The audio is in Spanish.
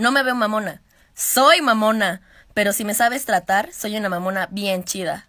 No me veo mamona. Soy mamona. Pero si me sabes tratar, soy una mamona bien chida.